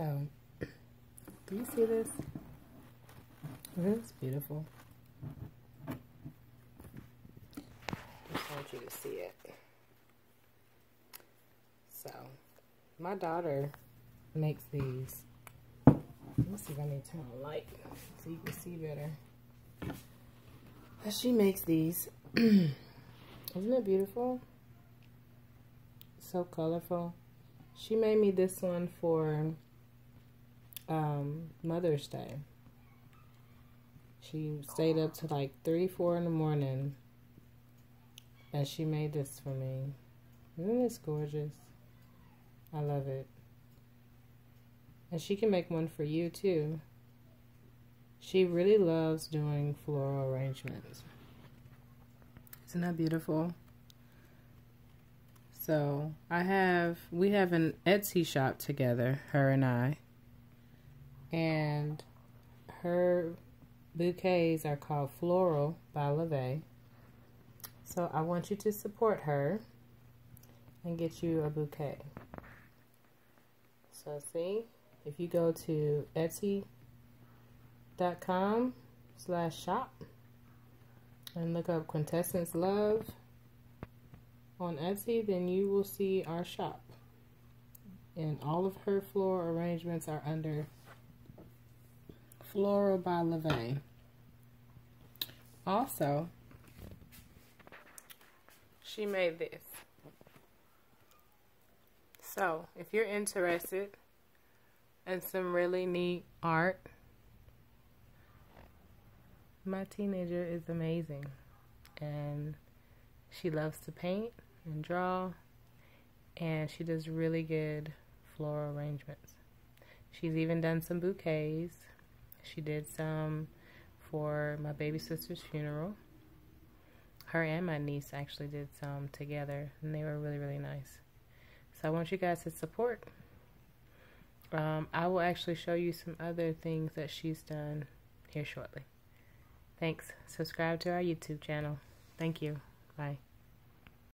So, do you see this? It's beautiful. I just want you to see it. So, my daughter makes these. Let me see if I need to turn on light so you can see better. She makes these. Isn't it beautiful? So colorful. She made me this one for um, Mother's Day. She stayed up to like 3, 4 in the morning. And she made this for me. Isn't this gorgeous? I love it. And she can make one for you too. She really loves doing floral arrangements. Isn't that beautiful? So I have, we have an Etsy shop together, her and I. And her bouquets are called Floral by Lovè. So I want you to support her and get you a bouquet. So see, if you go to etsy.com slash shop and look up Quintessence Love on Etsy, then you will see our shop. And all of her floral arrangements are under Floral by Lovè. Also, she made this. So, if you're interested in some really neat art, my teenager is amazing. And she loves to paint and draw, and she does really good floral arrangements. She's even done some bouquets. She did some for my baby sister's funeral. Her and my niece actually did some together, and they were really, really nice. So I want you guys to support. Um, I will actually show you some other things that she's done here shortly. Thanks. Subscribe to our YouTube channel. Thank you. Bye.